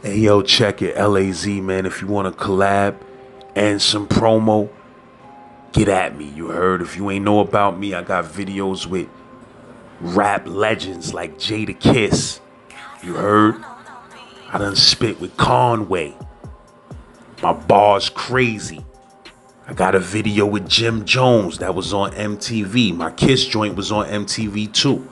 Hey yo, check it, LAZ man. If you want to collab and some promo, get at me. You heard? If you ain't know about me, I got videos with rap legends like Jadakiss. You heard? I done spit with Conway. My bar's crazy. I got a video with Jim Jones that was on MTV. My Kiss joint was on MTV too.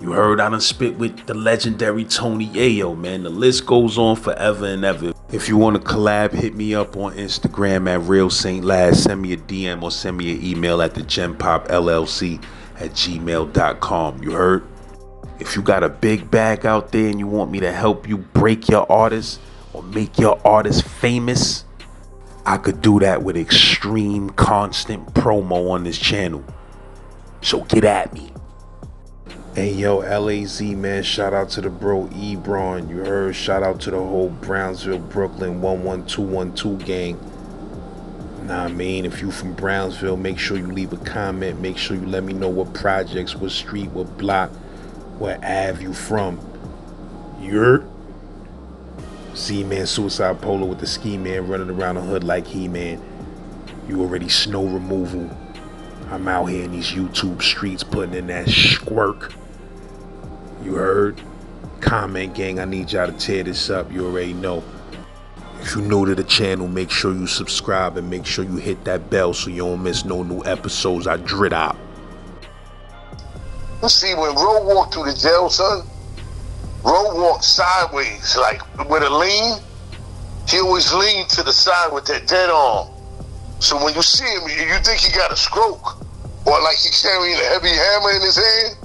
You heard I done spit with the legendary Tony Yayo, man. The list goes on forever and ever. If you want to collab, hit me up on Instagram at Real Saint Laz. Send me a DM or send me an email at the Genpop LLC at gmail.com. You heard? If you got a big bag out there and you want me to help you break your artist or make your artist famous, I could do that with extreme constant promo on this channel. So get at me. Hey yo, LAZ man, shout out to the bro Ebron. You heard, shout out to the whole Brownsville, Brooklyn 11212 gang. Nah, I mean, if you from Brownsville, make sure you leave a comment. Make sure you let me know what projects, what street, what block, what Ave you from. You heard? See man, Suicide Polo with the ski man running around the hood like he man. You already snow removal. I'm out here in these YouTube streets putting in that squirk. You heard? Comment gang, I need y'all to tear this up. You already know. If you're new to the channel, make sure you subscribe and make sure you hit that bell so you don't miss no new episodes I drit out. You see, when Ro walked through the jail, son, Ro walked sideways, like with a lean. He always leaned to the side with that dead arm. So when you see him, you think he got a stroke, or like he's carrying a heavy hammer in his hand.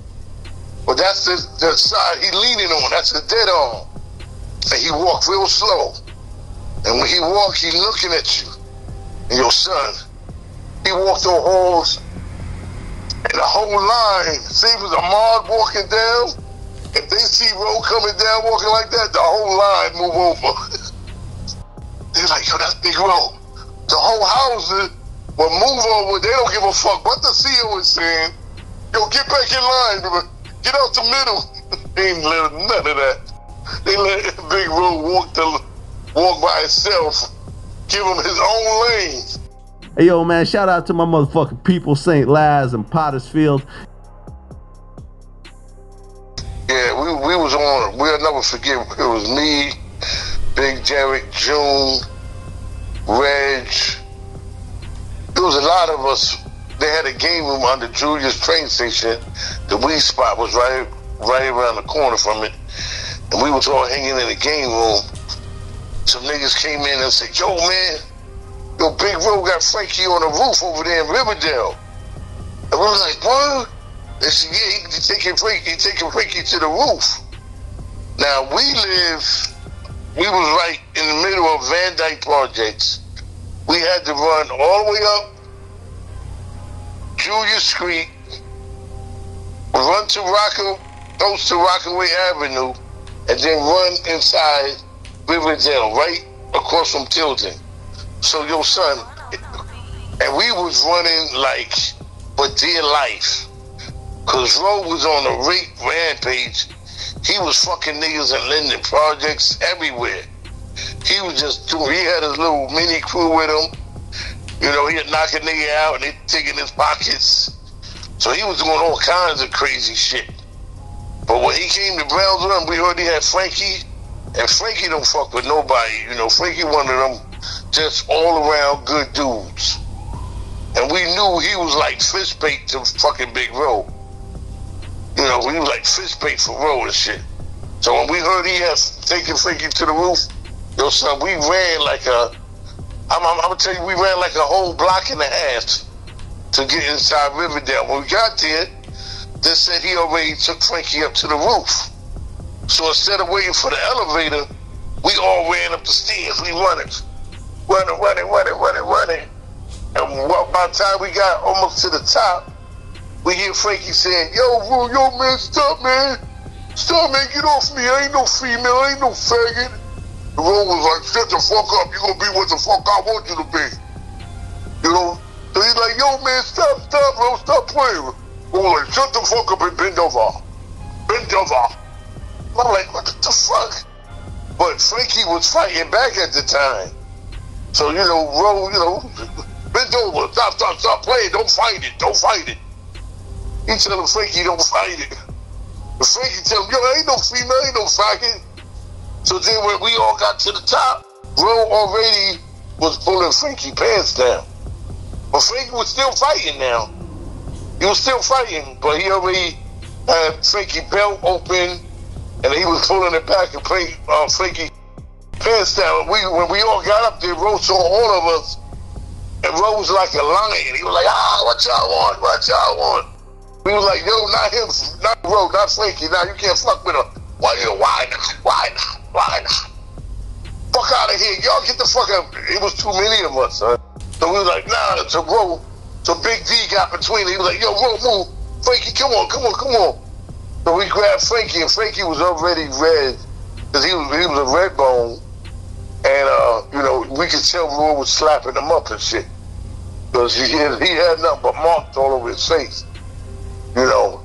But that's the, the side he leaning on. That's the dead arm. And he walked real slow. And when he walked, he looking at you and your son. He walked the halls and the whole line, same as a mob walking down. If they see Ro coming down walking like that, the whole line move over. They're like, yo, that's Big Ro. The whole house will move over. They don't give a fuck what the CEO is saying. Yo, get back in line, Get out the middle. they ain't let none of that. They let Big Ro walk the walk by himself. Give him his own lane. Hey yo, man, shout out to my motherfucking people, St. Laz and Pottersfield. Yeah, we, we was on, we'll never forget, it was me, Big Derek, June, Reg. There was a lot of us. They had a game room under Junius train station. The weed spot was right right around the corner from it. And we was all hanging in the game room. Some niggas came in and said, yo, man, yo, Big Ro got Frankie on the roof over there in Riverdale. And we was like, what? They said, yeah, he taking Frankie, he taking Frankie to the roof. Now, we live, we was right in the middle of Van Dyke Projects. We had to run all the way up Junius Street, run to Rockaway, close to Rockaway Avenue, and then run inside Riverdale, right across from Tilden. So your son, and we was running like for dear life. Cause Ro was on a rape rampage. He was fucking niggas and lending projects everywhere. He was just doing, he had his little mini crew with him. You know, he'd knock a nigga out and they taking his pockets. So he was doing all kinds of crazy shit. But when he came to Brownsville, we heard he had Frankie, and Frankie don't fuck with nobody. You know, Frankie one of them just all around good dudes. And we knew he was like fish bait to fucking Big Ro. You know, we was like fish bait for Ro and shit. So when we heard he had taken Frankie to the roof, yo son, we ran like a I'm, I'm, I'm, gonna tell you, we ran like a whole block and a half to get inside Riverdale. When we got there, they said he already took Frankie up to the roof. So instead of waiting for the elevator, we all ran up the stairs. We running, running, running, running, running, running. And by the time we got almost to the top, we hear Frankie saying, "Yo, bro, yo, man, stop, man, stop, man, get off me! I ain't no female, I ain't no faggot." The room was like, shut the fuck up. You're going to be what the fuck I want you to be. You know? So he's like, yo, man, stop, stop, bro. Stop playing. We like, shut the fuck up and bend over. Bend over. I'm like, what the fuck? But Frankie was fighting back at the time. So, you know, bro, you know, bend over, stop, stop, stop playing, don't fight it, don't fight it. He telling Frankie don't fight it. But Frankie tell him, yo, ain't no female, ain't no fighting. So then when we all got to the top, bro already was pulling Frankie pants down. But Frankie was still fighting now. He was still fighting, but he already had Frankie belt open, and he was pulling it back and playing uh, Frankie pants down. We when we all got up there, Rose saw all of us, and Rose like a lion. He was like, ah, what y'all want? What y'all want? We was like, yo, not him, not Rose, not Frankie. Now you can't fuck with him. Why? Why not? Why not? Why not? Fuck out of here, y'all get the fuck out. It was too many of us, son. So we was like, nah, to Ro. So Big D got between. He was like, yo, Ro, move. Frankie, come on, come on, come on. So we grabbed Frankie, and Frankie was already red because he was he was a red bone, and uh, you know we could tell Roy was slapping him up and shit because he had, he had nothing but marks all over his face, you know.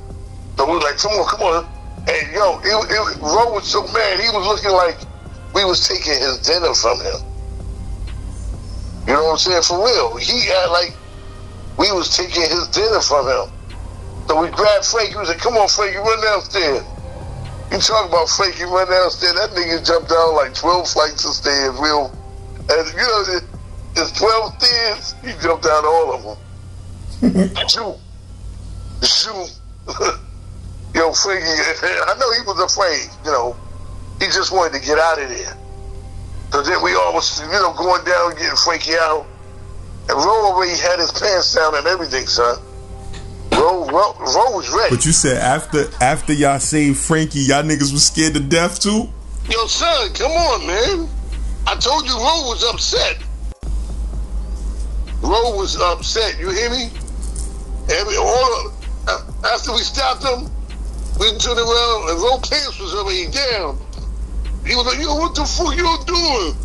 So we was like, come on, come on, and yo, it, it, Roy was so mad. He was looking like we was taking his dinner from him. You know what I'm saying? For real, he had like we was taking his dinner from him. So we grabbed Frankie. We said, "Come on, Frankie, run downstairs." You talk about Frankie run downstairs? That nigga jumped down like twelve flights of stairs. Real, and you know, there's twelve stairs. He jumped down all of them. Shoot, shoot. Yo, Frankie, I know he was afraid. You know, he just wanted to get out of there. So then we all was, you know, going down getting Frankie out. And Ro already had his pants down and everything, son. Ro, Ro, Ro was ready. But you said after after y'all saved Frankie, y'all niggas was scared to death too? Yo, son, come on, man. I told you Ro was upset. Ro was upset, you hear me? Every, all after we stopped him, we turned around and Ro pants was already down. He was like, yo, what the fuck you doing?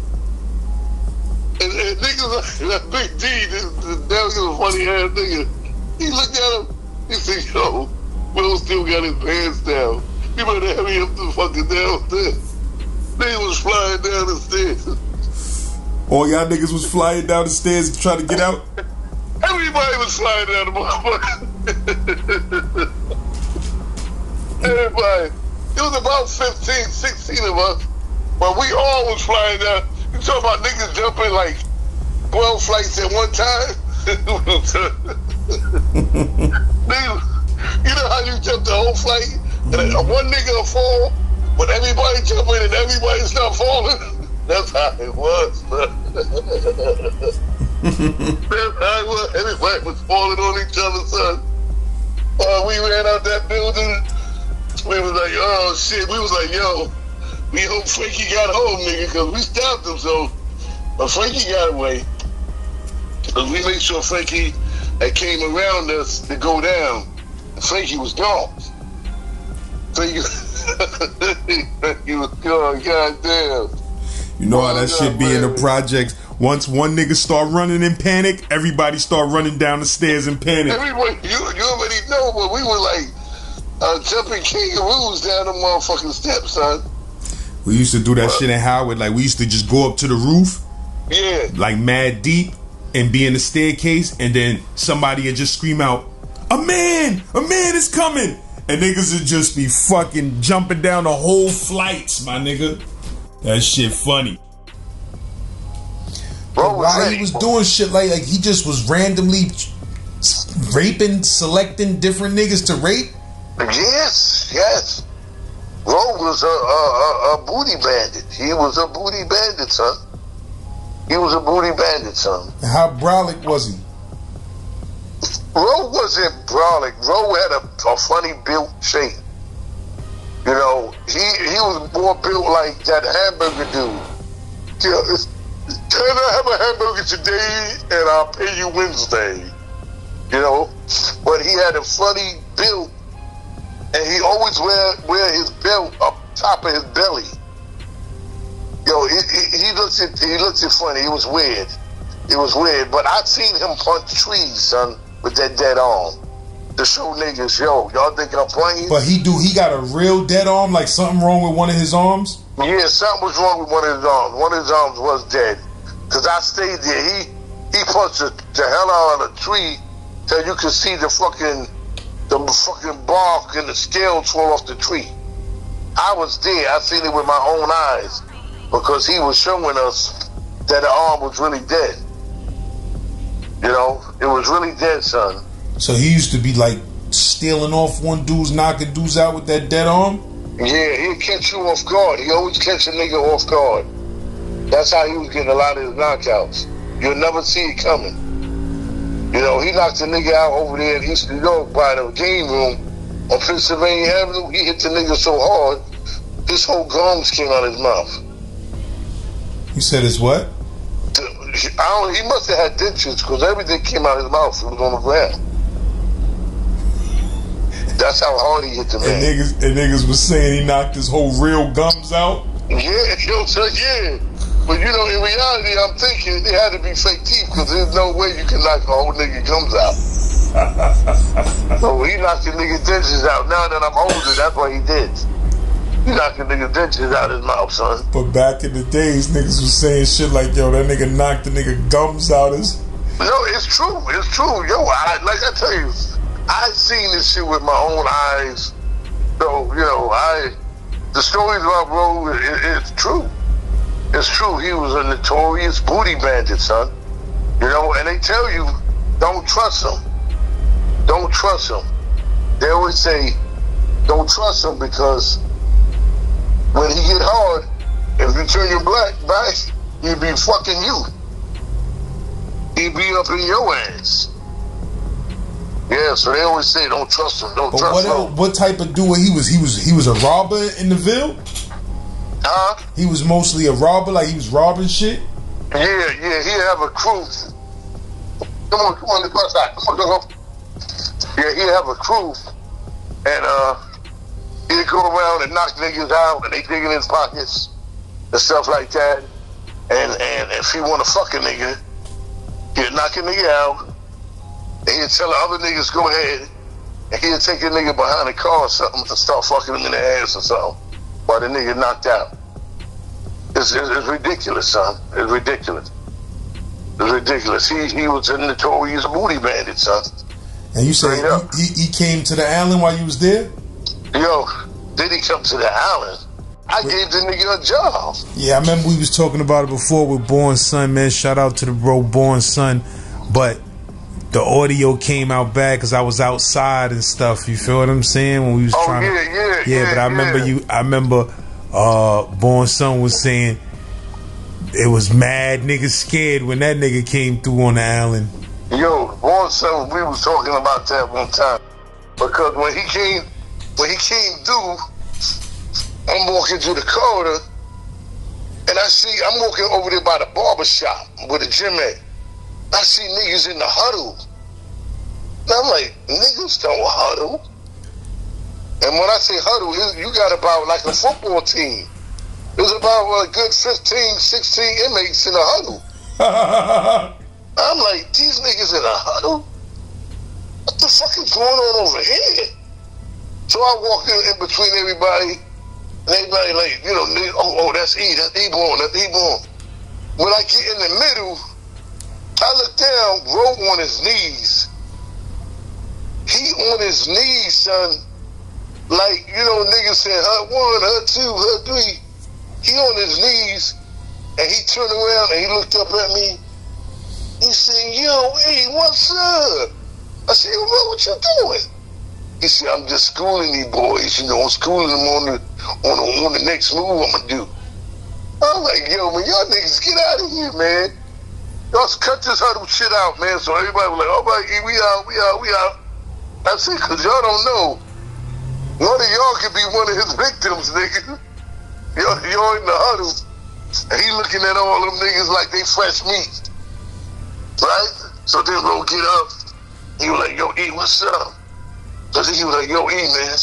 And, and niggas like that big D, this, this damn a funny ass nigga. He looked at him, he said, yo, Will still got his pants down. You better hurry up the fucking downstairs. They was flying down the stairs. All y'all niggas was flying down the stairs to try to get out? Everybody was flying down the motherfucker. Everybody. It was about 15, 16 of us. But we all was flying down. You talking about niggas jumping like 12 flights at one time? you know how you jump the whole flight? And one nigga will fall, but everybody jumping and everybody's not falling? That's how it was, man. That's how it was. Everybody was falling on each other, son. Uh, we ran out that building. We was like, oh shit. We was like, yo, we hope Frankie got home, nigga, because we stopped him. So, but Frankie got away. Because we made sure Frankie that came around us to go down. Frankie was gone. Frankie, Frankie was gone. Goddamn. You know how Oh, that shit be in the projects. Once one nigga start running in panic, everybody start running down the stairs in panic. Everyone, you, you already know, but we were like uh, jumping kangaroos down the motherfucking steps, son. We used to do that shit in Howard. Like we used to just go up to the roof, Yeah. like mad deep, and be in the staircase, and then somebody would just scream out, "A man! A man is coming!" And niggas would just be fucking jumping down the whole flights, my nigga. That shit funny. Bro Why ready. he was doing shit like like he just was randomly raping, selecting different niggas to rape. Yes, yes. Was a, a, a, a booty bandit. He was a booty bandit, son. He was a booty bandit, son. How brolic was he? Roe wasn't brolic. Roe had a, a funny built shape. You know, he he was more built like that hamburger dude. You know, Can I have a hamburger today and I'll pay you Wednesday? You know, but he had a funny build, and he always wear wear his belt up top of his belly. Yo, he, he, he looks it he looks it funny. It was weird. It was weird, but I seen him punch trees, son, with that dead arm. To show niggas, yo, y'all think I'm playing? But he do he got a real dead arm, like something wrong with one of his arms. Yeah, something was wrong with one of his arms. One of his arms was dead. Cause I stayed there. He he punched the, the hell out of the tree till you could see the fucking the fucking bark and the scale fall off the tree. I was there. I seen it with my own eyes because he was showing us that the arm was really dead. You know, it was really dead, son. So he used to be like stealing off one dude's knocking dudes out with that dead arm. Yeah, he'd catch you off guard. He always catch a nigga off guard. That's how he was getting a lot of his knockouts. You'll never see it coming. You know, he knocked a nigga out over there in East New York by the game room on Pennsylvania Avenue. He hit the nigga so hard, his whole gums came out of his mouth. He said his what? The- I don't, he must have had dentures because everything came out of his mouth. It was on the ground. That's how hard he hit the And man. niggas and niggas was saying he knocked his whole real gums out. Yeah, you so yeah. But you know, in reality, I'm thinking it had to be fake teeth because there's no way you can knock a whole nigga gums out. so he knocked the nigga dentures out. Now that I'm older, that's what he did. He knocked the nigga dentures out his mouth, son. But back in the days, niggas was saying shit like, yo, that nigga knocked the nigga gums out his. No, it's true. It's true. Yo, I, like I tell you, I seen this shit with my own eyes. So, you know, I the stories about Roe, it, it's true. It's true. He was a notorious booty bandit, son. You know, and they tell you, don't trust him. Don't trust him. They always say, don't trust him because when he get hard, if you turn your black back, he be fucking you. He be up in your ass. Yeah, so they always say, don't trust him. Don't But trust what him. what type of dude he was? He was he was a robber in the Ville. Huh? He was mostly a robber, like he was robbing shit. Yeah, yeah, he have a crew. Come on, come on, the bus side. Come on, come on. Yeah, he have a crew, and uh, he'd go around and knock niggas out, and they dig in his pockets and stuff like that. And and if he want to fuck a nigga, he'd knock a nigga out, and he'd tell the other niggas go ahead, and he'd take a nigga behind a car or something to start fucking him in the ass or something, while the nigga knocked out. It's, it's, it's ridiculous, son. It's ridiculous. It's ridiculous. He he was in the Tory as a notorious booty bandit, son. And you say he, he, he came to the island while you was there. Yo, did he come to the island? I gave the nigga a job. Yeah, I remember we was talking about it before with Born Son, man. Shout out to the bro Born Son, but the audio came out bad because I was outside and stuff. You feel what I'm saying? When we was Oh, trying yeah, to, yeah, yeah. yeah, But I remember yeah. you. I remember uh Born Son was saying it was mad niggas scared when that nigga came through on the island. Yo, born son, we was talking about that one time because when he came, when he came through, I'm walking through the corridor, and I see I'm walking over there by the barber shop with the gym at. I see niggas in the huddle. And I'm like, niggas don't huddle. And when I say huddle, you got about like a football team. There's about a good 15, 16 inmates in the huddle. I'm like, these niggas in a huddle? What the fuck is going on over here? So I walk in, in between everybody, and everybody like, you know, oh, oh, that's E, that's E born, that's E born. When I get in the middle, I looked down, Roe on his knees. He on his knees, son. Like, you know, niggas said, hut one, hut two, hut three. He on his knees, and he turned around and he looked up at me. He said, yo, hey, what's up? I said, what you doing? He said, I'm just schooling these boys, you know, I'm schooling them on the on the, on the next move I'm gonna do. I'm like, yo, man, y'all niggas get out of here, man. Y'all cut this huddle shit out, man. So everybody was like, oh E, we out, we out, we out. I said, cause y'all don't know. One of y'all could be one of his victims, nigga. Y'all, y'all in the huddle. And he looking at all them niggas like they fresh meat. Right? So then Ro get up. He was like, yo, E, what's up? Then he was like, yo, E, man.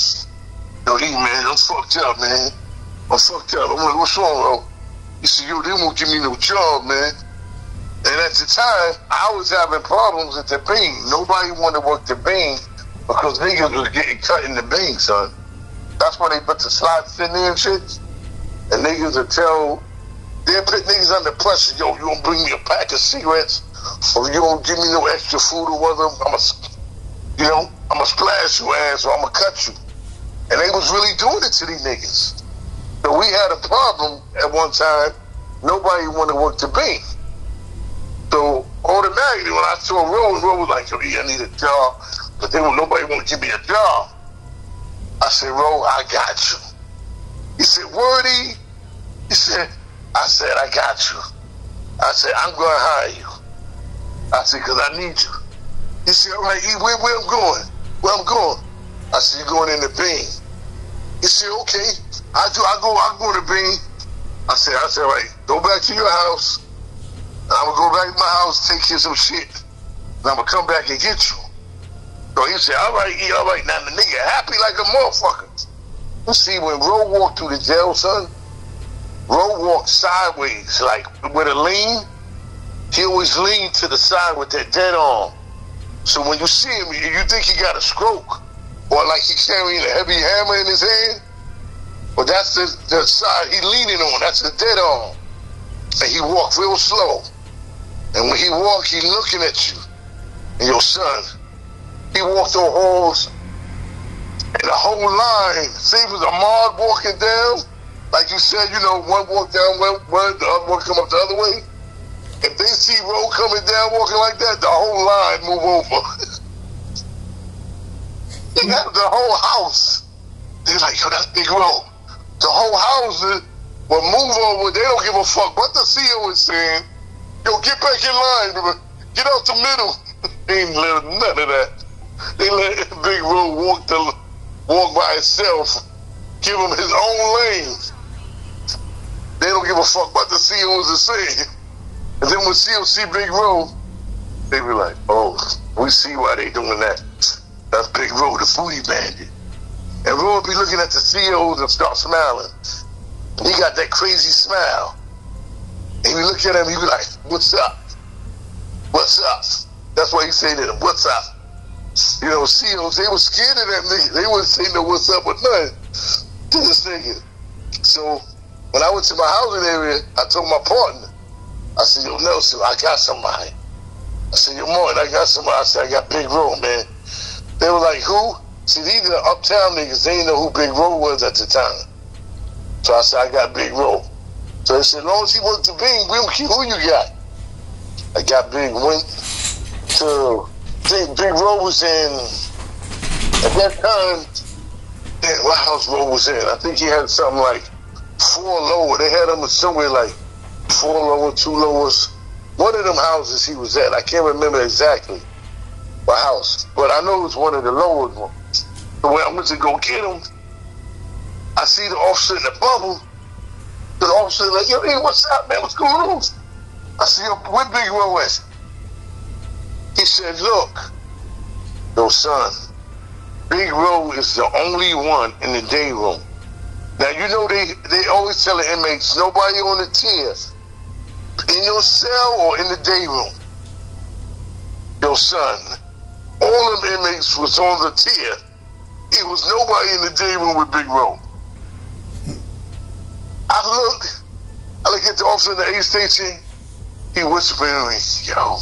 Yo, E, man, I'm fucked up, man. I'm fucked up. I'm like, what's wrong, Ro? He said, yo, they won't give me no job, man. And at the time, I was having problems at the Bing. Nobody wanted to work the Bing because niggas was getting cut in the Bing, son. That's why they put the slots in there and shit. and niggas will tell, they'll put niggas under pressure. Yo, you gonna bring me a pack of cigarettes, or you gonna give me no extra food or whatever. I'm a, you know, I'm gonna splash your ass or I'm gonna cut you. And they was really doing it to these niggas. So we had a problem at one time. Nobody wanted to work the bank. Automatically, when I saw Rose, Rose was like, "Yo, I need a job," but then when nobody want to give me a job, I said, "Rose, I got you." He said, "Wordy," he said, "I said I got you." I said, "I'm going to hire you." I said, "Cause I need you." He said, "All right, where, where I'm going? Where I'm going?" I said, "You're going in the Bing." He said, "Okay." I do. I go. I go the Bing. I said, "I said, all right, go back to your house." I'm gonna go back to my house, take of some shit, and I'm gonna come back and get you. So he said, all right, yeah, all right. Now the nigga happy like a motherfucker. You see, when Ro walked through the jail, son, Ro walked sideways, like with a lean. He always leaned to the side with that dead arm. So when you see him, you think he got a stroke, or like he's carrying a heavy hammer in his hand. But that's the, the side he leaning on. That's the dead arm. And he walked real slow. And when he walked, he looking at you and your son. He walked the halls and the whole line. See, was a mob walking down. Like you said, you know, one walk down one, one the other one come up the other way. If they see Ro coming down walking like that, the whole line move over. they got the whole house. They're like, yo, that's Big Ro. The whole house will move over. They don't give a fuck what the CEO is saying. Yo, get back in line. Get out the middle. they ain't let none of that. They let Big Ro walk the walk by himself. Give him his own lane. They don't give a fuck what the CEOs are saying. And then when see Big Ro, they be like, oh, we see why they doing that. That's Big Ro, the booty bandit. And Ro will be looking at the CEOs and start smiling. He got that crazy smile. And you look at him, he be like, what's up? What's up? That's why he say to them, what's up? You know, CEOs, they were scared of that nigga. They wouldn't say no what's up with nothing to this nigga. So when I went to my housing area, I told my partner, I said, yo, Nelson, I got somebody. I said, yo, Martin, I got somebody. I said, I got Big Ro, man. They were like, who? See, these are uptown niggas. They didn't know who Big Ro was at the time. So I said, I got Big Ro. So they said, as long as he worked to Bing, we don't care who you got. I got Big, went to, think Big Ro was in, at that time, what house Ro was in? I think he had something like four lower. They had him somewhere like four lower, two lowers. One of them houses he was at. I can't remember exactly what house, but I know it was one of the lower ones. So when I went to go get him, I see the officer in the bubble. The officer like, yo, hey, what's up, man? What's going on? I said, yo, where Big Ro is? He said, look, yo, son, Big Ro is the only one in the day room. Now, you know, they, they always tell the inmates, nobody on the tier, in your cell or in the day room. Yo, son, all of the inmates was on the tier. It was nobody in the day room with Big Ro. I look, I look at the officer in the A station. He me, "Yo,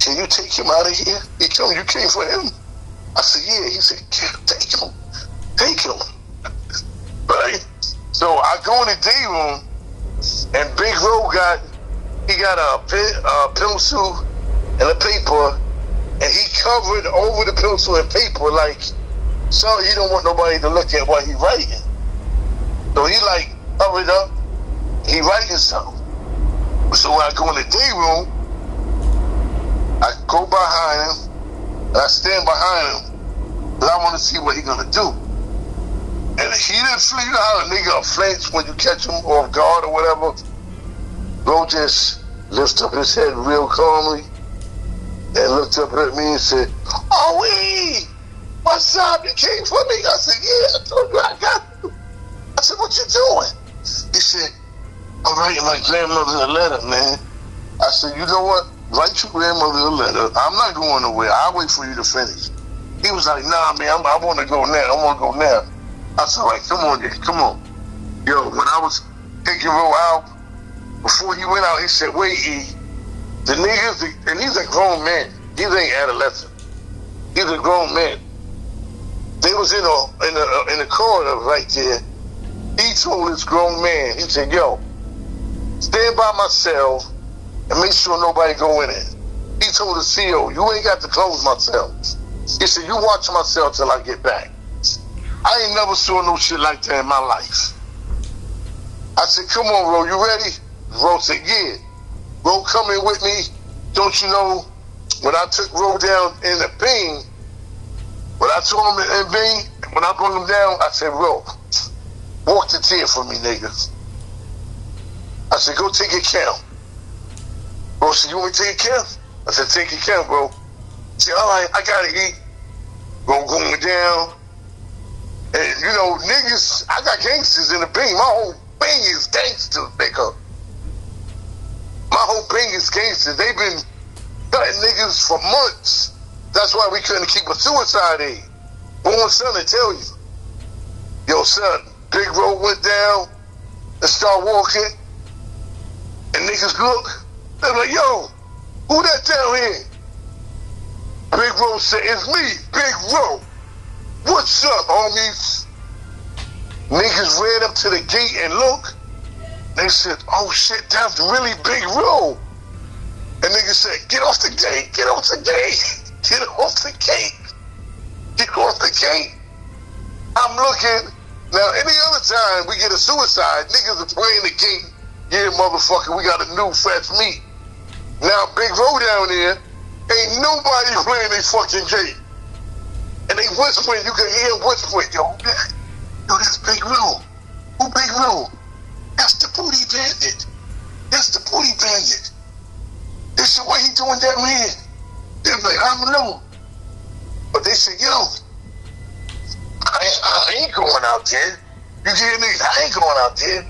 can you take him out of here? He come, you came for him." I said, "Yeah." He said, "Take him, take him." Right. So I go in the day room, and Big Ro got he got a, a pencil and a paper, and he covered over the pencil and paper like so he don't want nobody to look at what he writing. So he like covered up. He writing something. So when I go in the day room, I go behind him and I stand behind him because I want to see what he gonna do. And he didn't flee. You know how a nigga flinch when you catch him off guard or whatever. Bro just lifts up his head real calmly and looked up at me and said, "Oh, we, what's up? You came for me?" I said, "Yeah, I told you I got you." I said, "What you doing?" He said, I'm writing my grandmother a letter, man. I said, you know what? Write your grandmother a letter. I'm not going nowhere. I'll wait for you to finish. He was like, nah, man, I'm, I want to go now. I want to go now. I said, "Like, come on, then. Come on. Yo, when I was taking Ro out, before he went out, he said, wait, E, the niggas, and he's a grown man. These ain't adolescent. He's a grown man. They was in a in a in the corridor right there. He told this grown man, he said, yo, stand by myself and make sure nobody go in it. He told the CEO, you ain't got to close myself. He said, you watch myself till I get back. I ain't never saw no shit like that in my life. I said, come on, Ro, you ready? Ro said, yeah. Ro coming with me. Don't you know, when I took Ro down in the Bing, when I told him in Bing, when I brought him down, I said, Ro, walk the tier for me, niggas. I said, go take a count. Bro said, you want me to take a count? I said, take a count, bro. He said, all right, I gotta eat. Bro, going down. And, you know, niggas, I got gangsters in the Bing. My whole Bing is gangsters, nigga. My whole Bing is gangsters. They've been cutting niggas for months. That's why we couldn't keep a suicide aide. Born son to tell you. Yo, son, Big Ro went down and start walking. And niggas look. They're like, yo, who that down here? Big Ro said, it's me, Big Ro. What's up, homies? Niggas ran up to the gate and look. They said, oh shit, that's really Big Ro. And niggas said, get off the gate, get off the gate, get off the gate, get off the gate. I'm looking. Now, any other time we get a suicide, niggas are playing the game. Yeah, motherfucker, we got a new fresh meat. Now, Big Ro down there, ain't nobody playing they fucking game. And they whispering, you can hear them whispering, yo, yo, that's Big Ro. Who Big Ro? That's the booty bandit. That's the booty bandit. This is what he doing down here. They're like, I don't know. But they said, yo, I, I ain't going out there. You hear niggas? I ain't going out there.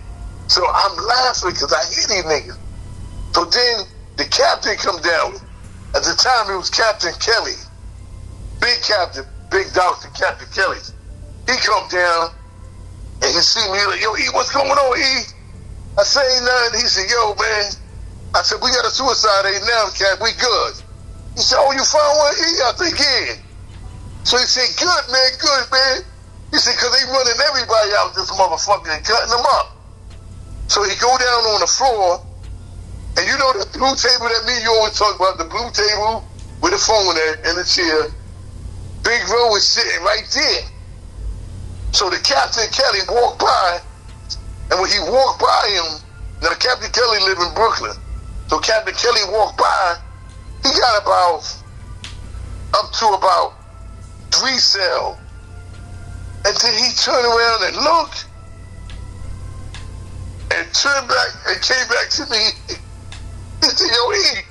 So I'm laughing because I hear these niggas. So then the captain come down. At the time it was Captain Kelly. Big captain, big doctor, Captain Kelly. He come down and he see me like, yo, E, what's going on, E? I say nothing. He said, yo, man. I said, we got a suicide aide now, Cap. We good. He said, oh, you found one, E? I think, yeah. So he said, good, man, good, man. He said, because they running everybody out this motherfucker and cutting them up. So he go down on the floor, and you know the blue table that me you always talk about, the blue table with the phone there and the chair. Big Ro was sitting right there. So the Captain Kelly walked by, and when he walked by him, now Captain Kelly live in Brooklyn. So Captain Kelly walked by, he got about up to about three cell. And then he turned around and looked and turned back and came back to me. He said, Yo, E,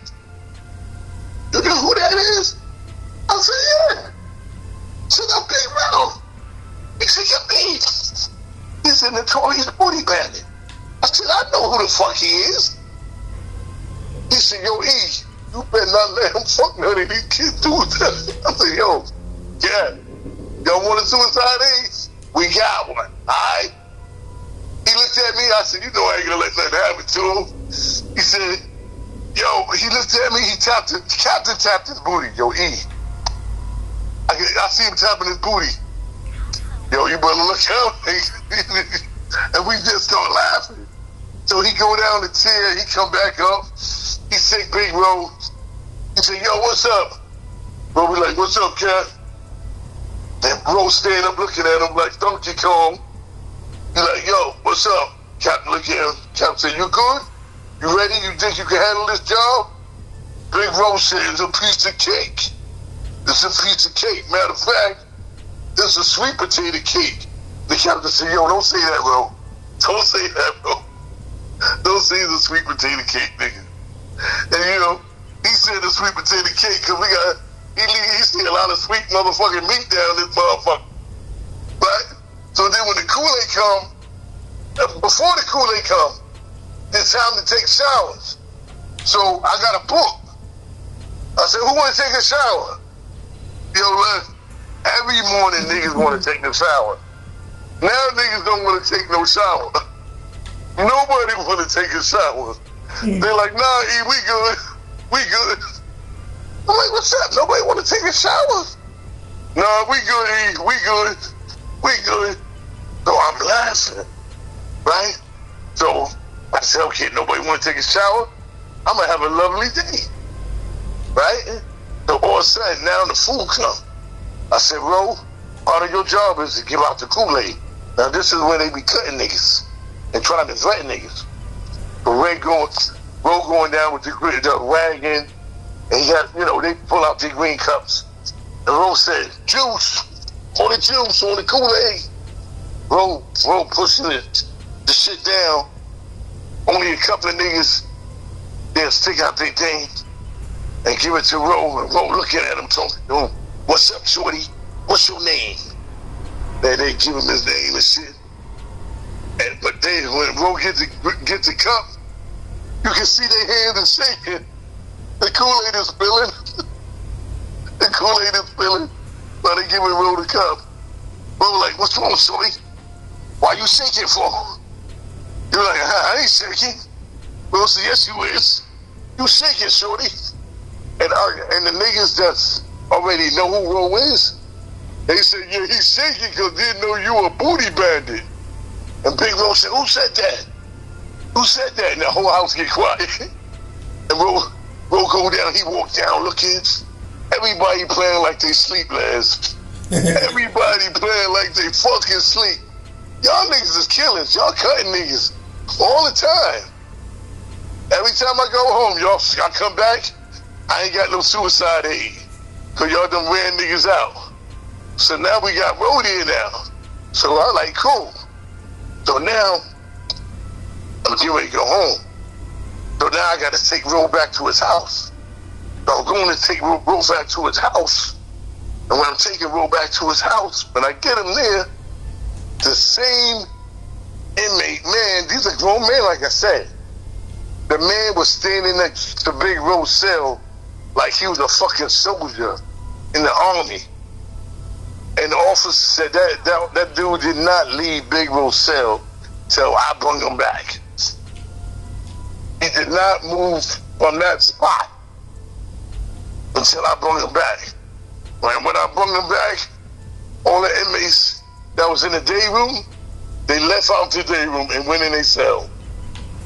you know who that is? I said, Yeah. Said, I'm Big Metal. He said, Yeah, me. He's in a notorious booty bandit. I said, I know who the fuck he is. He said, Yo, E, you better not let him fuck none of these kids do that. I said, Yo, yeah. Y'all want a suicide ace? We got one. All right? He looked at me. I said, you know I ain't gonna let nothing happen to him. He said, yo, he looked at me. He tapped it. Captain tapped his booty. Yo, E. I, I see him tapping his booty. Yo, you better look out. and we just start laughing. So he go down the chair. He come back up. He say, Big Ro. He said, yo, what's up? Bro, we like, what's up, cat? And bro stand up looking at him like Donkey Kong. He's like, yo, what's up? Captain look at him. Captain said, you good? You ready? You think you can handle this job? Big Bro said, it's a piece of cake. It's a piece of cake. Matter of fact, it's a sweet potato cake. The captain said, yo, don't say that, bro. Don't say that, bro. Don't say a sweet potato cake, nigga. And you know, he said the sweet potato cake because we got, he, he see a lot of sweet motherfucking meat down this motherfucker. Right? So then when the Kool-Aid come, before the Kool-Aid come, it's time to take showers. So I got a book. I said, who want to take a shower? Yo, look, every morning niggas want to take a shower. Now niggas don't want to take no shower. Nobody want to take a shower. They're like, nah, E, we good. We good. I'm like, what's up? Nobody want to take a shower? Nah, we good, E. We good. We good. So I'm laughing, right? So I said, okay, nobody want to take a shower? I'm going to have a lovely day, right? So all of a sudden, now the food come. I said, Ro, part of your job is to give out the Kool-Aid. Now this is where they be cutting niggas and trying to threaten niggas. But Ray going, Ro going down with the, the wagon, and he got, you know, they pull out the green cups. And Ro said, juice, on the juice, on the Kool-Aid. Ro, Ro pushing it, the shit down. Only a couple of niggas, they'll stick out their thing and give it to Ro. And Ro looking at him, talking to him, what's up, shorty? What's your name? And they give him his name and shit. And, but then when Ro get the, get the cup, you can see their hands are shaking. The Kool-Aid is spilling. the Kool-Aid is spilling. But they giving Ro the cup. Ro like, what's wrong, shorty? Why you shaking for? You're like, I ain't shaking. Ro said, yes, you is. You shaking, shorty. And, uh, and the niggas that's already know who Ro is, they said, yeah, he's shaking because they didn't know you a booty bandit. And Big Ro said, who said that? Who said that? And the whole house get quiet. and Ro, Ro go down, he walk down looking. Everybody playing like they sleep last. Everybody playing like they fucking sleep. Y'all niggas is killers. Y'all cutting niggas all the time. Every time I go home, y'all, I come back, I ain't got no suicide aide. Cause y'all done ran niggas out. So now we got road here now. So I like, cool. So now, I'm getting ready to go home. So now I got to take Ro back to his house. So I'm going to take Ro back to his house. And when I'm taking Ro back to his house, when I get him there, the same inmate, man, these are grown men, like I said. The man was standing next to Big Ro cell like he was a fucking soldier in the army. And the officer said that that, that dude did not leave Big Ro cell till I brought him back. He did not move from that spot until I brought him back. And when I brought him back, all the inmates that was in the day room, they left out the day room and went in their cell.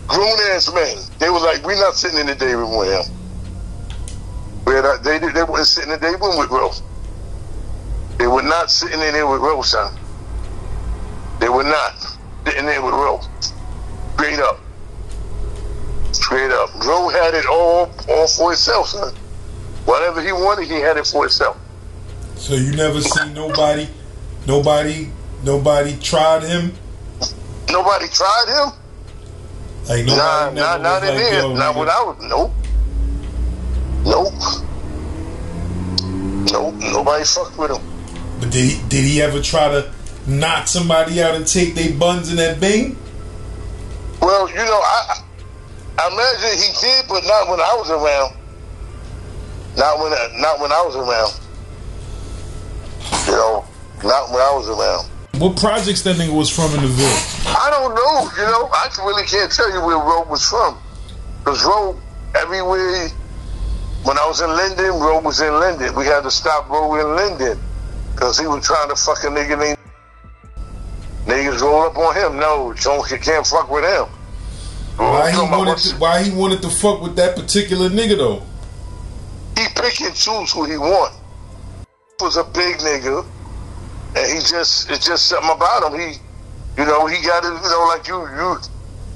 Grown ass men. They were like, we're not sitting in the day room with him. Not, they, they weren't sitting in the day room with Ro. They were not sitting in there with Ro, son. They were not sitting there with Ro. Straight up. Straight up. Ro had it all, all for himself, son. Whatever he wanted, he had it for himself. So you never seen nobody, nobody, nobody tried him. Nobody tried him. Like Nah, nobody nah, never not in like, here. Not when I was. Nope. Nope. Nope. Nobody fucked with him. But did he, did he ever try to knock somebody out and take their buns in that bing? Well, you know, I, I imagine he did, but not when I was around. Not when, not when I was around. You know, not when I was around. What projects that nigga was from in the Ville? I don't know. You know, I really can't tell you where Roe was from. Because Roe, everywhere, when I was in Linden, Roe was in Linden. We had to stop Roe in Linden. Because he was trying to fuck a nigga named. Niggas roll up on him. No, don't, you can't fuck with him. Oh, why he wanted to, why he wanted to fuck with that particular nigga though? he pick and choose who he want. Was a big nigga, and he just it's just something about him. He, you know, he got it. You know, like you you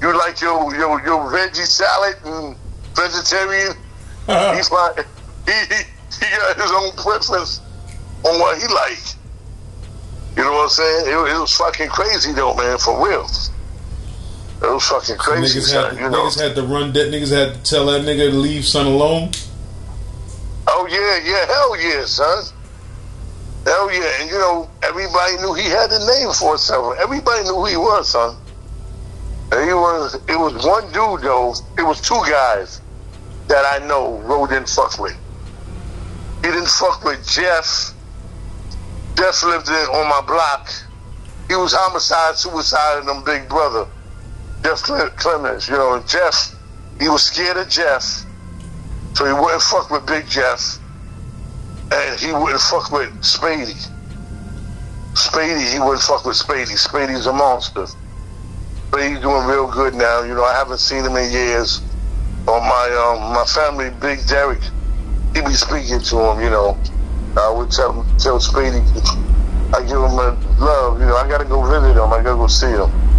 you like your your your veggie salad and vegetarian. He's like he, he he got his own preference on what he like. You know what I'm saying? It, it was fucking crazy though, man, for real. It was fucking crazy, Niggas son, had, you know. niggas had to run that. Niggas had to tell that nigga to leave son alone. Oh yeah, yeah, hell yeah, son. Hell yeah, and you know everybody knew he had a name for himself. Everybody knew who he was, son. And he was. It was one dude though. It was two guys that I know. Ro didn't fuck with. He didn't fuck with Jeff. Jeff lived in on my block. He was homicide, suicide, and them big brother. Jeff Clemens, you know, Jeff, he was scared of Jeff, so he wouldn't fuck with Big Jeff, and he wouldn't fuck with Spady. Spady, he wouldn't fuck with Spady. Spady's a monster. Spady's doing real good now. You know, I haven't seen him in years. On my um, my family, Big Derek, he be speaking to him. You know, I would tell tell Spady, I give him a love. You know, I gotta go visit him. I gotta go see him.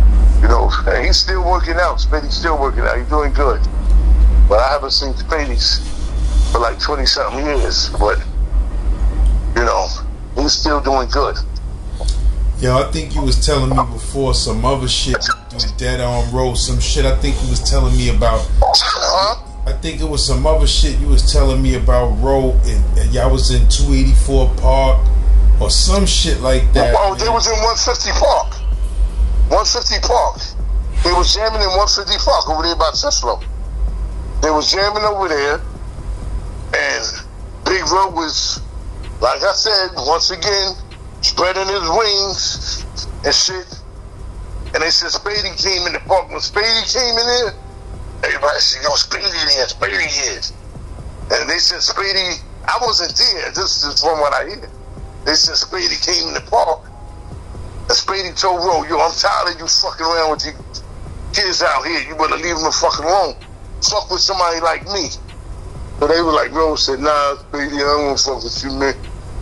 You know, he's still working out. Spady's still working out. He's doing good. But I haven't seen Spady's for like twenty something years. But you know, he's still doing good. Yo, I think you was telling me before some other shit with Dead Arm Ro. Some shit I think you was telling me about. Huh? I think it was some other shit you was telling me about Ro and, and y'all was in 284 Park or some shit like that. Oh, they was in 150 Park. 150 Park. They was jamming in 150 Park over there by Cicero. They was jamming over there, and Big Ro was, like I said, once again, spreading his wings and shit. And they said Spady came in the park. When Spady came in there, everybody said, yo, Spady here, Spady here. And they said Spady, I wasn't there. This is from what I hear. They said Spady came in the park. And Spady told Ro, yo, I'm tired of you fucking around with you kids out here. You better leave them the fuck alone. Fuck with somebody like me. So they were like, Ro said, nah, Spady, I don't want to fuck with you, man.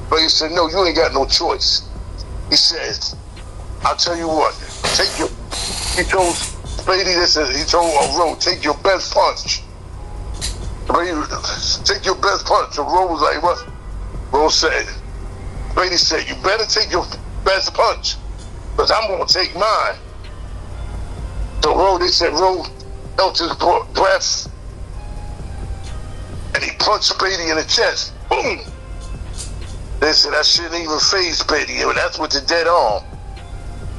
But he said, no, you ain't got no choice. He said, I'll tell you what, take your, he told Spady this, he told uh, Ro, take your best punch. Spady, take your best punch. So Ro was like, what? Ro said, Spady said, you better take your best punch, because I'm going to take mine. So Ro, they said, road his breath, and he punched Spady in the chest. Boom! They said that shouldn't even face Spady. And that's with the dead arm.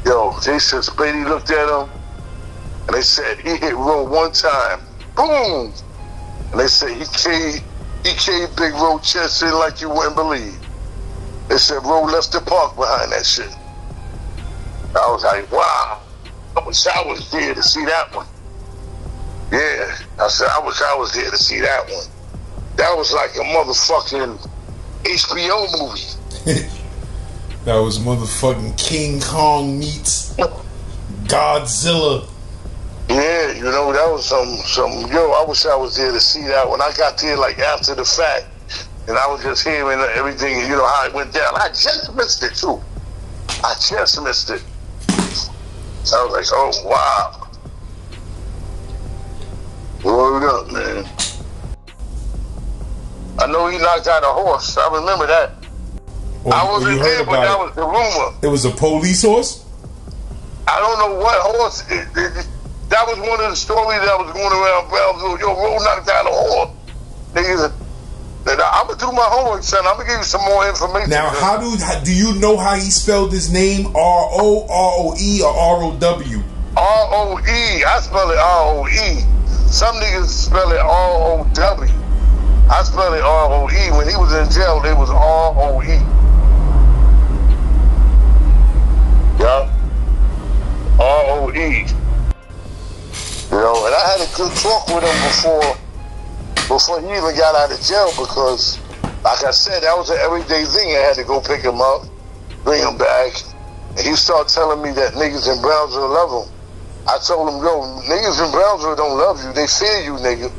Yo, they said Spady looked at him, and they said he hit Ro one time. Boom! And they said he caved, he caved Big Ro chest in like you wouldn't believe. They said Ro left the park behind that shit. I was like, wow. I wish I was there to see that one. Yeah, I said I wish I was there to see that one. That was like a motherfucking HBO movie. that was motherfucking King Kong meets Godzilla. Yeah, you know, that was some some yo, I wish I was there to see that when I got there like after the fact and I was just hearing everything, you know, how it went down. I just missed it too. I just missed it. I was like, oh wow. Word up, man. I know he knocked out a horse. I remember that. Or- I wasn't you there, but that was the rumor. it. It was a police horse. I don't know what horse. It, it, that was one of the stories that was going around Brownsville. Yo, Ro knocked down a horse. Niggas, I'm gonna do my homework, son. I'm gonna give you some more information. Now, how do how, do you know how he spelled his name? R O R O E or R O W? R O E. I spell it R O E. Some niggas spell it R O W. I spell it R O E. When he was in jail, it was R O E. Yeah. R O E. You know, and I had a good talk with him before before he even got out of jail because, like I said, that was an everyday thing. I had to go pick him up, bring him back, and he started telling me that niggas in Brownsville love him. I told him, yo, niggas in Brownsville don't love you. They fear you, nigga.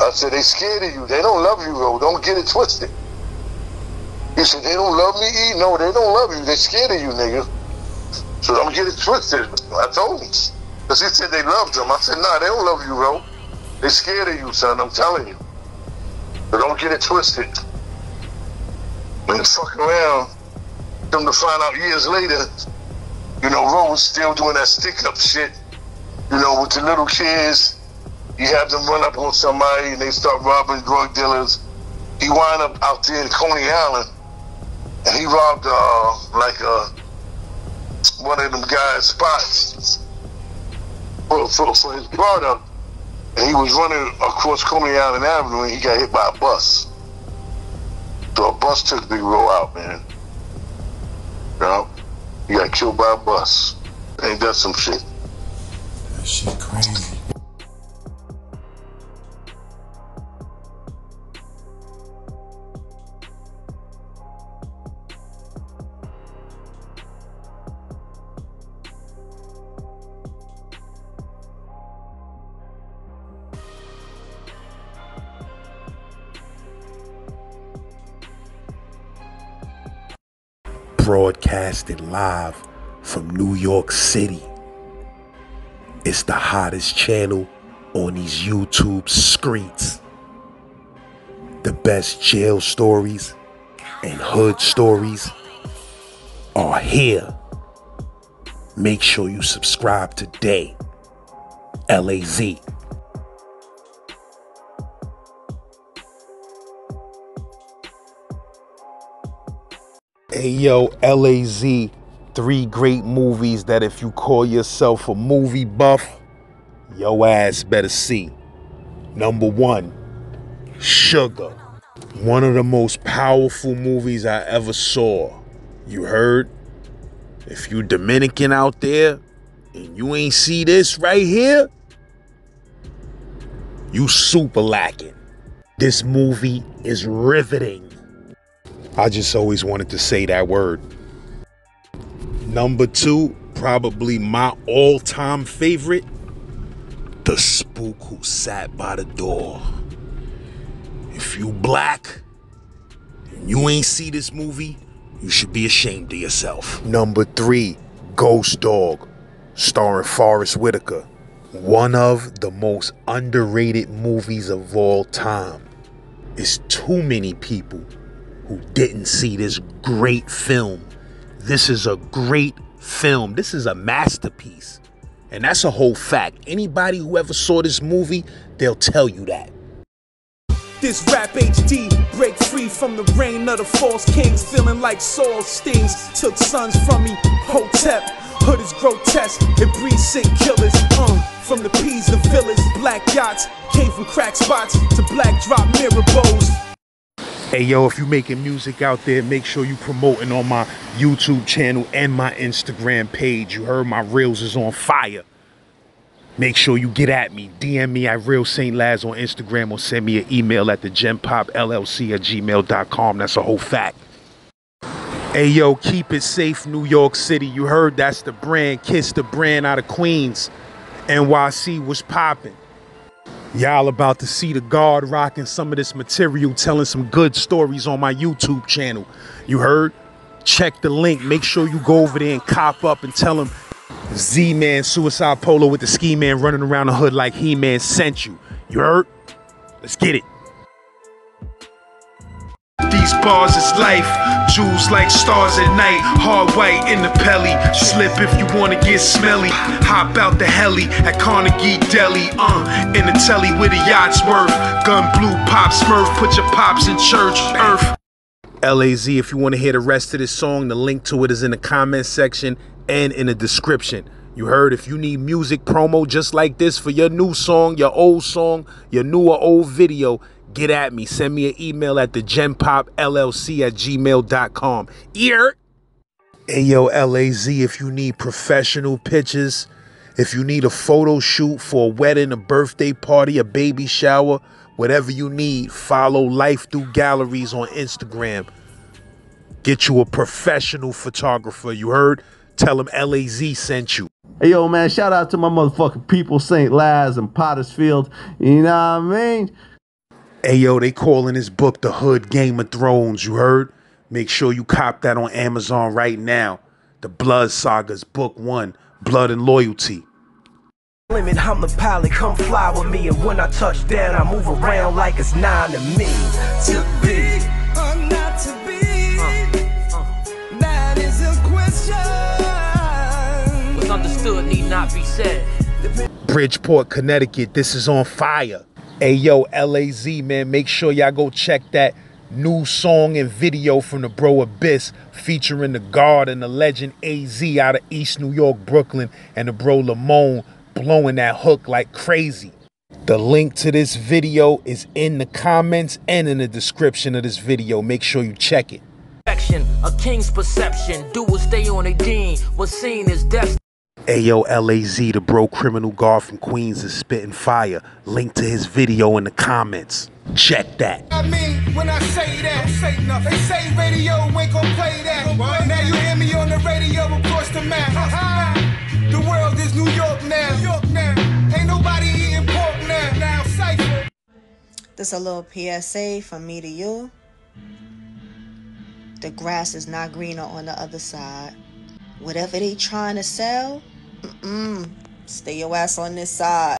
I said, they scared of you. They don't love you, bro. Don't get it twisted. He said, they don't love me, E? No, they don't love you. They scared of you, nigga. So don't get it twisted. I told him. Because he said they loved him. I said, nah, they don't love you, bro. They scared of you, son. I'm telling you. But don't get it twisted. When you fuck around, come to find out years later, you know, Ro was still doing that stick up shit. You know, with the little kids, you have them run up on somebody and they start robbing drug dealers. He wind up out there in Coney Island and he robbed uh like uh one of them guys' spots for, for, for his product. And he was running across Coney Island Avenue and he got hit by a bus. So a bus took Big Ro out, man. You know? He got killed by a bus. Ain't that some shit? That shit crazy. Broadcasted live from New York City. It's the hottest channel on these YouTube streets. The best jail stories and hood stories are here. Make sure you subscribe today. LAZ. Hey yo, LAZ, three great movies that if you call yourself a movie buff, yo ass better see. Number one, Sugar. One of the most powerful movies I ever saw. You heard? If you Dominican out there and you ain't see this right here, you super lacking. This movie is riveting. I just always wanted to say that word. Number two, probably my all time favorite The Spook Who Sat by the Door. If you black and you ain't see this movie, you should be ashamed of yourself. Number three, Ghost Dog, starring Forest Whitaker. One of the most underrated movies of all time. It's too many people who didn't see this great film. This is a great film. This is a masterpiece. And that's a whole fact. Anybody who ever saw this movie, they'll tell you that. This rap HD break free from the reign of the false kings, feeling like Saul stings. Took sons from me, Hotep. Hood is grotesque, it breeds sick killers. Uh, from the P's, the villas, black yachts came from crack spots to black drop mirror bows. Hey yo, if you making music out there, make sure you promoting on my YouTube channel and my Instagram page. You heard my reels is on fire. Make sure you get at me. DM me at Real St. Laz on Instagram or send me an email at the genpopllc at gmail.com. That's a whole fact. Hey yo, keep it safe, New York City. You heard that's the brand. Kiss the brand out of Queens. NYC was popping. Y'all about to see the guard rocking some of this material, telling some good stories on my YouTube channel. You heard? Check the link. Make sure you go over there and cop up and tell them Z-Man Suicide Polo with the ski man running around the hood like He-Man sent you. You heard? Let's get it. These bars is life, jewels like stars at night. Hard white in the pelly, slip if you wanna get smelly. Hop out the heli at Carnegie Deli, uh, in the telly with the yacht's worth. Gun blue pop smurf, put your pops in church, earth. LAZ, if you wanna hear the rest of this song, the link to it is in the comment section and in the description. You heard if you need music promo just like this for your new song, your old song, your new or old video, get at me. Send me an email at the genpopllc at gmail.com. Ear. Hey yo, LAZ, if you need professional pictures, if you need a photo shoot for a wedding, a birthday party, a baby shower, whatever you need, follow Life Through Galleries on Instagram. Get you a professional photographer. You heard? Tell them LAZ sent you. Hey yo, man, shout out to my motherfucking people, St. Laz and Pottersfield. You know what I mean? Hey yo, they calling this book The Hood Game of Thrones, you heard? Make sure you cop that on Amazon right now. The Blood Sagas, Book One, Blood and Loyalty. Limit, I'm the pilot, come fly with me. And when I touch down, I move around like it's nine to me. To be or not to be, that is a question. What's understood need not be said. Bridgeport, Connecticut. This is on fire. Hey yo, LAZ, man, make sure y'all go check that new song and video from the bro Abyss featuring the guard and the legend AZ out of East New York, Brooklyn, and the bro Lamone blowing that hook like crazy. The link to this video is in the comments and in the description of this video. Make sure you check it. A king's perception. Do stay on a dean. What's seen is destiny. Ayo LAZ, the bro criminal guard from Queens is spitting fire. Link to his video in the comments. Check that. I mean, when I say that, say nothing. They say radio ain't gon' play that. Now you hear me on the radio across the map. the world is New York now. New York now. Ain't nobody eating pork now. Now, Cypher. This a little PSA from me to you. The grass is not greener on the other side. Whatever they trying to sell, mm-mm, stay your ass on this side.